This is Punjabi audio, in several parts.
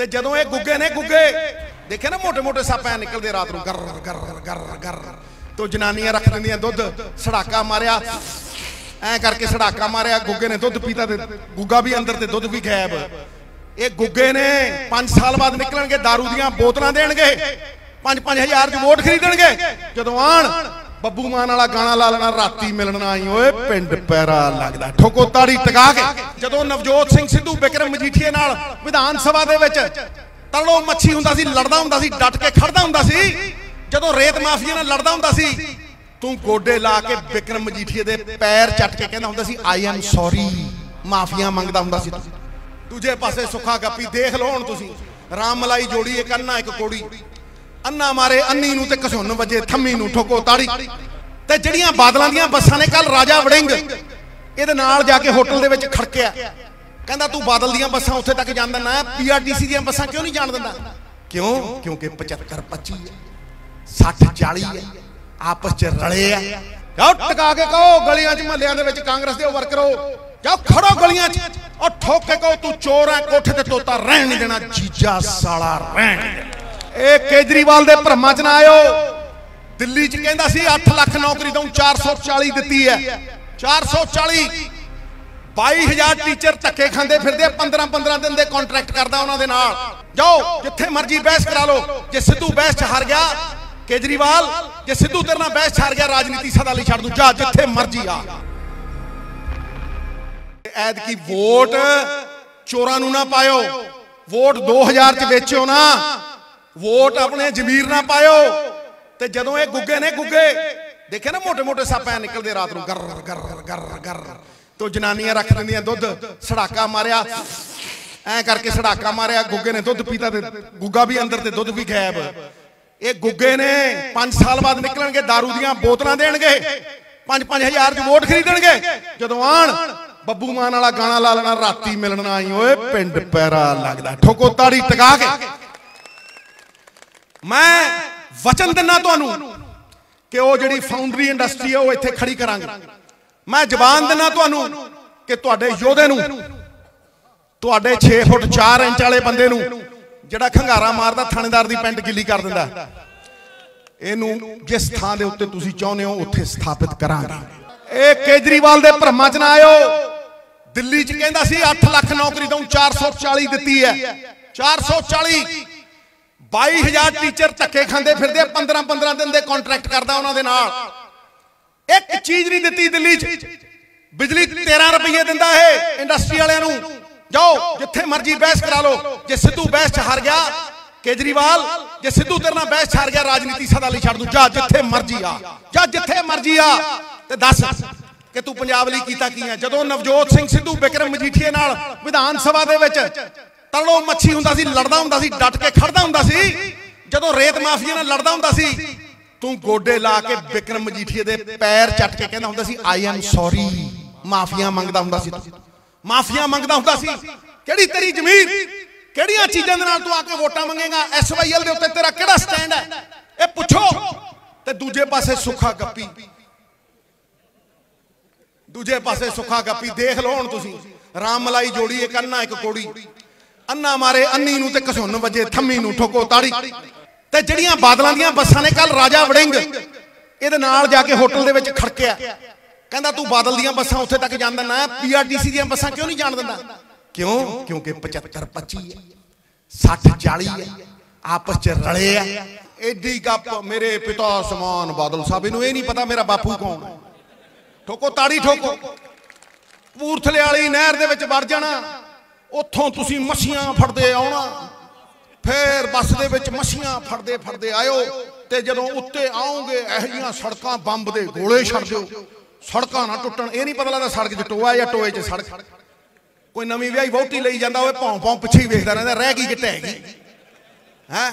ਤੇ ਜਦੋਂ ਇਹ ਗੁੱਗੇ ਨੇ ਗੁੱਗੇ, ਦੇਖਿਆ ਨਾ ਮੋٹے-ਮੋٹے ਸੱਪ ਨਿਕਲਦੇ ਰਾਤ ਨੂੰ ਗਰ ਗਰ ਗਰ ਗਰ ਤੋ ਜਨਾਨੀਆਂ ਰੱਖ ਦਿੰਦੀਆਂ ਦੁੱਧ, ਸੜਾਕਾ ਮਾਰਿਆ। ਐ ਕਰਕੇ ਸੜਾਕਾ ਮਾਰਿਆ, ਗੁੱਗੇ ਨੇ ਦੁੱਧ ਪੀਤਾ ਤੇ ਗੁੱਗਾ ਵੀ ਅੰਦਰ ਤੇ ਦੁੱਧ ਵੀ ਗਾਇਬ। ਇਹ ਗੁੱਗੇ ਨੇ 5 ਸਾਲ ਬਾਅਦ ਨਿਕਲਣਗੇ दारू ਦੀਆਂ ਬੋਤਲਾਂ ਦੇਣਗੇ 5-5000 ਚ ਵੋਟ ਖਰੀਦਣਗੇ। ਜਦੋਂ ਆਣ ਬੱਬੂ ਮਾਨ ਵਾਲਾ ਗਾਣਾ ਲਾ ਲੈਣਾ, ਰਾਤੀ ਮਿਲਣਾ ਆਈ, ਓਏ ਪਿੰਡ ਪੈਰਾ ਲੱਗਦਾ। ਠੋਕੋ ਤਾੜੀ ਟਿਕਾ ਕੇ, ਜਦੋਂ ਨਵਜੋਤ ਸਿੰਘ ਸਿੱਧੂ ਬਿਕਰਮ ਮਜੀਠੀਏ ਨਾਲ ਵਿਧਾਨ ਸਭਾ ਦੇ ਵਿੱਚ ਤਲੋ ਮੱਛੀ ਹੁੰਦਾ ਸੀ, ਲੜਦਾ ਹੁੰਦਾ ਸੀ, ਡਟ ਕੇ ਖੜਦਾ ਹੁੰਦਾ ਸੀ, ਜਦੋਂ ਰੇਤ ਮਾਫੀਆ ਨਾਲ ਲੜਦਾ ਹੁੰਦਾ ਸੀ, ਤੂੰ ਗੋਡੇ ਲਾ ਕੇ ਬਿਕਰਮ ਮਜੀਠੀਏ ਦੇ ਪੈਰ ਚੱਟ ਕੇ ਕਹਿੰਦਾ ਹੁੰਦਾ ਸੀ ਆਈ ਐਮ ਸੌਰੀ ਮਾਫੀਆ ਮੰਗਦਾ ਹੁੰਦਾ ਸੀ ਦੂਜੇ ਪਾਸੇ ਸੁੱਖਾ ਗੱਪੀ ਦੇਖ ਲਓ ਹੁਣ ਤੁਸੀਂ ਰਾਮ ਮਲਾਈ ਜੋੜੀ, ਇੱਕ ਅੰਨਾ, ਇੱਕ ਕੋੜੀ। ਅੰਨਾ ਮਾਰੇ, ਅੰਨੀ ਨੂੰ ਤੇ ਘਸੁੰਨ ਵਜੇ, ਥੰਮੀ ਨੂੰ ਠੋਕੋ ਤਾੜੀ। ਤੇ ਜਿਹੜੀਆਂ ਬਾਦਲਾਂ ਦੀਆਂ ਬੱਸਾਂ ਨੇ ਕੱਲ ਰਾਜਾ ਵੜਿੰਗ, ਇਹਦੇ ਨਾਲ ਜਾ ਕੇ ਹੋਟਲ ਦੇ ਵਿੱਚ ਖੜਕਿਆ। ਕਹਿੰਦਾ, ਤੂੰ ਬਾਦਲ ਦੀਆਂ ਬੱਸਾਂ ਉੱਥੇ ਤੱਕ ਜਾਂਦਾ ਨਾ ਪੀਆਰਟੀਸੀ ਦੀਆਂ ਬੱਸਾਂ ਕਿਉਂ ਨਹੀਂ ਜਾਣ ਦਿੰਦਾ? ਕਿਉਂ? ਕਿਉਂਕਿ 75 25 ਹੈ 60 40 ਹੈ, ਆਪਸ ਚ ਰਲੇ ਆ। ਜਾਓ, ਟਕਾ ਕੇ ਕਹੋ, ਗਲੀਆਂ 'ਚ ਮਹੱਲਿਆਂ ਦੇ ਵਿੱਚ ਕਾਂਗਰਸ ਦੇ ਵਰਕਰੋ ਜਾਓ, ਖੜੋ ਗਲੀਆਂ 'ਚ। ਉਹ ਠੋਕ ਕੇ ਕਹੋ, ਤੂੰ ਚੋਰ ਹੈ ਕੋਠੇ ਤੇ ਤੋਤਾ, ਰਹਿਣ ਨਹੀਂ ਦੇਣਾ, ਜੀਜਾ ਸਾਲਾ ਰਹਿਣ ਨਹੀਂ ਦੇਣਾ। ਇਹ ਕੇਜਰੀਵਾਲ ਦੇ ਭਰਮਾਂ 'ਚ ਨਾ ਆਇਓ। ਦਿੱਲੀ 'ਚ ਕਹਿੰਦਾ ਸੀ 8 ਲੱਖ ਨੌਕਰੀ ਦਊਂ 440 ਦਿੱਤੀ ਹੈ। 440 22000 ਟੀਚਰ ਧੱਕੇ ਖਾਂਦੇ ਫਿਰਦੇ 15 15 ਦਿਨ ਦੇ ਕੰਟਰੈਕਟ ਕਰਦਾ ਉਹਨਾਂ ਦੇ ਨਾਲ। ਜਾਓ, ਜਿੱਥੇ ਮਰਜ਼ੀ ਬਹਿਸ ਕਰਾ ਲਓ। ਜੇ ਸਿੱਧੂ ਬਹਿਸ 'ਚ ਹਾਰ ਗਿਆ, ਕੇਜਰੀਵਾਲ, ਜੇ ਸਿੱਧੂ ਤੇਰੇ ਨਾਲ ਬਹਿਸ 'ਚ ਹਾਰ ਗਿਆ, ਰਾਜਨੀਤੀ ਸਦਾ ਲਈ ਛੱਡ ਦੂੰ। ਜਾ, ਜਿੱਥੇ ਮਰਜ਼ੀ ਆ। ਐਦ ਕੀ ਵੋਟ ਚੋਰਾਂ ਨੂੰ ਨਾ ਪਾਇਓ। ਵੋਟ 2000 ਚ ਵੇਚਿਓ ਨਾ। ਵੋਟ ਆਪਣੇ ਜ਼ਮੀਰ ਨਾਲ ਪਾਇਓ। ਤੇ ਜਦੋਂ ਇਹ ਗੁੱਗੇ ਨੇ ਗੁੱਗੇ, ਦੇਖਿਆ ਨਾ ਮੋٹے-ਮੋٹے ਸੱਪ ਐ ਨਿਕਲਦੇ ਰਾਤ ਨੂੰ ਗਰ ਗਰ ਗਰ ਗਰ ਤੋ ਜਨਾਨੀਆਂ ਰੱਖ ਦਿੰਦੀਆਂ ਦੁੱਧ, ਸੜਾਕਾ ਮਾਰਿਆ। ਐ ਕਰਕੇ ਸੜਾਕਾ ਮਾਰਿਆ, ਗੁੱਗੇ ਨੇ ਦੁੱਧ ਪੀਤਾ ਤੇ ਗੁੱਗਾ ਵੀ ਅੰਦਰ ਤੇ ਦੁੱਧ ਵੀ ਗਾਇਬ। ਇਹ ਗੁੱਗੇ ਨੇ 5 ਸਾਲ ਬਾਅਦ ਨਿਕਲਣਗੇ दारू ਦੀਆਂ ਬੋਤਲਾਂ ਦੇਣਗੇ 5-5000 ਦੀ ਵੋਟ ਖਰੀਦਣਗੇ। ਜਦੋਂ ਆਣ, ਬੱਬੂ ਮਾਨ ਵਾਲਾ ਗਾਣਾ ਲਾ ਲੈਣਾ, ਰਾਤੀ ਮਿਲਣਾ ਆਈ ਓਏ, ਪਿੰਡ ਪੈਰਾ ਲੱਗਦਾ। ਠੋਕੋ ਤਾੜੀ ਟਿਕਾ ਕੇ। ਮੈਂ ਵਚਨ ਦਿੰਨਾ ਤੁਹਾਨੂੰ ਕਿ ਉਹ ਜਿਹੜੀ ਫਾਊਂਡਰੀ ਇੰਡਸਟਰੀ ਹੈ ਉਹ ਇੱਥੇ ਖੜੀ ਕਰਾਂਗੇ। ਮੈਂ ਜ਼ਬਾਨ ਦਿੰਨਾ ਤੁਹਾਨੂੰ ਕਿ ਤੁਹਾਡੇ ਯੋਧੇ ਨੂੰ, ਤੁਹਾਡੇ 6 ਫੁੱਟ 4 ਇੰਚ ਵਾਲੇ ਬੰਦੇ ਨੂੰ ਜਿਹੜਾ ਖੰਗਾਰਾ ਮਾਰਦਾ, ਥਾਣੇਦਾਰ ਦੀ ਪੈਂਟ ਗਿੱਲੀ ਕਰ ਦਿੰਦਾ। ਇਹਨੂੰ ਜਿਸ ਥਾਂ ਦੇ ਉੱਤੇ ਤੁਸੀਂ ਚਾਹੁੰਦੇ ਹੋ, ਉੱਥੇ ਸਥਾਪਿਤ ਕਰਾਂਗੇ। ਇਹ ਕੇਜਰੀਵਾਲ ਦੇ ਭਰਮਾਂ 'ਚ ਨਾ ਆਇਓ। ਦਿੱਲੀ 'ਚ ਕਹਿੰਦਾ ਸੀ 8 ਲੱਖ ਨੌਕਰੀ ਦਊਂ 440 ਦਿੱਤੀ ਹੈ। 440 22000 ਟੀਚਰ ਧੱਕੇ ਖਾਂਦੇ ਫਿਰਦੇ 15 15 ਦਿਨ ਦੇ ਕੰਟਰੈਕਟ ਕਰਦਾ ਉਹਨਾਂ ਦੇ ਨਾਲ। ਇੱਕ ਚੀਜ਼ ਨਹੀਂ ਦਿੱਤੀ ਦਿੱਲੀ 'ਚ। ਬਿਜਲੀ 13 ਰੁਪਏ ਦਿੰਦਾ ਇਹ ਇੰਡਸਟਰੀ ਵਾਲਿਆਂ ਨੂੰ। ਜਾਓ, ਜਿੱਥੇ ਮਰਜ਼ੀ ਬਹਿਸ ਕਰਾ ਲਓ। ਜੇ ਸਿੱਧੂ ਬਹਿਸ 'ਚ ਹਾਰ ਗਿਆ, ਕੇਜਰੀਵਾਲ, ਜੇ ਸਿੱਧੂ ਤੇਰੇ ਨਾਲ ਬਹਿਸ 'ਚ ਹਾਰ ਗਿਆ, ਰਾਜਨੀਤੀ ਸਦਾ ਲਈ ਛੱਡ ਦੂੰ। ਜਾ ਜਿੱਥੇ ਮਰਜ਼ੀ ਆ। ਜਾ ਜਿੱਥੇ ਮਰਜ਼ੀ ਆ। ਤੇ ਦੱਸ ਕਿ ਤੂੰ ਪੰਜਾਬ ਲਈ ਕੀਤਾ ਕੀ ਹੈ ਜਦੋਂ ਨਵਜੋਤ ਸਿੰਘ ਸਿੱਧੂ ਬਿਕਰਮ ਮਜੀਠੀਏ ਨਾਲ ਵਿਧਾਨ ਸਭਾ ਦੇ ਵਿੱਚ ਤਲੋ ਮੱਛੀ ਹੁੰਦਾ ਸੀ, ਲੜਦਾ ਹੁੰਦਾ ਸੀ, ਡਟ ਕੇ ਖੜਦਾ ਹੁੰਦਾ ਸੀ। ਜਦੋਂ ਰੇਤ ਮਾਫੀਆ ਨਾਲ ਲੜਦਾ ਹੁੰਦਾ ਸੀ, ਤੂੰ ਗੋਡੇ ਲਾ ਕੇ ਬਿਕਰਮ ਮਜੀਠੀਏ ਦੇ ਪੈਰ ਚੱਟ ਕੇ ਕਹਿੰਦਾ ਹੁੰਦਾ ਸੀ ਆਈ ਐਮ ਸੌਰੀ ਮਾਫੀਆ ਮੰਗਦਾ ਹੁੰਦਾ ਸੀ ਮਾਫੀਆ ਮੰਗਦਾ ਹੁੰਦਾ ਸੀ, ਕਿਹੜੀ ਤੇਰੀ ਜ਼ਮੀਨ? ਕਿਹੜੀਆਂ ਚੀਜ਼ਾਂ ਦੇ ਨਾਲ ਤੂੰ ਆ ਕੇ ਵੋਟਾਂ ਮੰਗੇਗਾ? ਐਸਵਾਈਐਲ ਦੇ ਉੱਤੇ ਤੇਰਾ ਕਿਹੜਾ ਸਟੈਂਡ ਹੈ? ਇਹ ਪੁੱਛੋ। ਤੇ ਦੂਜੇ ਪਾਸੇ ਸੁੱਖਾ ਗੱਪੀ। ਦੂਜੇ ਪਾਸੇ ਸੁੱਖਾ ਗੱਪੀ। ਦੇਖ ਲਓ ਹੁਣ ਤੁਸੀਂ। ਰਾਮ ਮਲਾਈ ਜੋੜੀ ਇੱਕ ਅੰਨਾ, ਇੱਕ ਕੋੜੀ। ਅੰਨਾ ਮਾਰੇ, ਅੰਨੀ ਨੂੰ ਤੇ ਘਸੁੰਨ ਵਜੇ, ਥੰਮੀ ਨੂੰ ਠੋਕੋ ਤਾੜੀ। ਤੇ ਜਿਹੜੀਆਂ ਬਾਦਲਾਂ ਦੀਆਂ ਬੱਸਾਂ ਨੇ ਕੱਲ ਰਾਜਾ ਵੜਿੰਗ, ਇਹਦੇ ਨਾਲ ਜਾ ਕੇ ਹੋਟਲ ਦੇ ਵਿੱਚ ਖੜਕਿਆ। ਕਹਿੰਦਾ, ਤੂੰ ਬਾਦਲ ਦੀਆਂ ਬੱਸਾਂ ਉੱਥੇ ਤੱਕ ਜਾਂਦਾ ਨਾ ਪੀਆਰਟੀਸੀ ਦੀਆਂ ਬੱਸਾਂ ਕਿਉਂ ਨਹੀਂ ਜਾਣ ਦਿੰਦਾ? ਕਿਉਂ? ਕਿਉਂਕਿ 75 25 ਹੈ 60 40 ਹੈ, ਆਪਸ ਚ ਰਲੇ ਆ। ਐਡੀ ਗੱਪ ਮੇਰੇ ਪਿਤਾ ਸਮਾਨ ਬਾਦਲ ਸਾਹਿਬ, ਇਹਨੂੰ ਇਹ ਨਹੀਂ ਪਤਾ ਮੇਰਾ ਬਾਪੂ ਕੌਣ ਹੈ। ਠੋਕੋ, ਤਾੜੀ ਠੋਕੋ। ਪੂਰਥਲੇ ਵਾਲੀ ਨਹਿਰ ਦੇ ਵਿੱਚ ਵੜ ਜਾਣਾ। ਉੱਥੋਂ ਤੁਸੀਂ ਮੱਛੀਆਂ ਫੜਦੇ ਆਉਣਾ। ਫੇਰ ਬੱਸ ਦੇ ਵਿੱਚ ਮੱਛੀਆਂ ਫੜਦੇ ਫੜਦੇ ਆਇਓ ਤੇ ਜਦੋਂ ਉੱਤੇ ਆਓਗੇ ਇਹੋ ਜੀਆਂ ਸੜਕਾਂ ਬੰਬ ਦੇ ਗੋਲੇ ਛੱਡ ਦਿਓ। ਸੜਕਾਂ ਨਾ ਟੁੱਟਣ, ਇਹ ਨਹੀਂ ਪਤਾ ਲੱਗਦਾ ਸੜਕ 'ਚ ਟੋਆ ਜਾਂ ਟੋਏ 'ਚ ਸੜਕ। ਕੋਈ ਨਵੀਂ ਵਿਆਹੀ ਵਹੁਟੀ ਲਈ ਜਾਂਦਾ ਓਏ ਭੌਂ ਭੌਂ ਪਿੱਛੇ ਵੇਖਦਾ ਰਹਿੰਦਾ, ਰਹਿ ਗਈ ਕਿਤੇ ਹੈਗੀ। ਹੈ?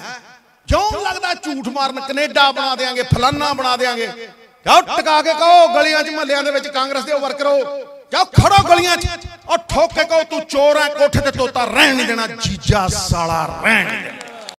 ਕਿਉਂ ਲੱਗਦਾ ਝੂਠ ਮਾਰਨ, ਕੈਨੇਡਾ ਬਣਾ ਦੇਾਂਗੇ ਫਲਾਨਾ ਬਣਾ ਦੇਾਂਗੇ ਜਾਓ, ਟਕਾ ਕੇ ਕਹੋ, ਗਲੀਆਂ 'ਚ ਮਹੱਲਿਆਂ ਦੇ ਵਿੱਚ ਕਾਂਗਰਸ ਦੇ ਵਰਕਰੋ ਜਾਓ ਖੜੋ ਗਲੀਆਂ 'ਚ। ਉਹ ਠੋਕ ਕਹੋ, ਤੂੰ ਚੋਰ ਹੈ ਕੋਠੇ ਤੇ ਤੋਤਾ, ਰਹਿਣ ਨਹੀਂ ਦੇਣਾ, ਜੀਜਾ ਸਾਲਾ ਰਹਿਣ ਨਹੀਂ ਦੇਣਾ।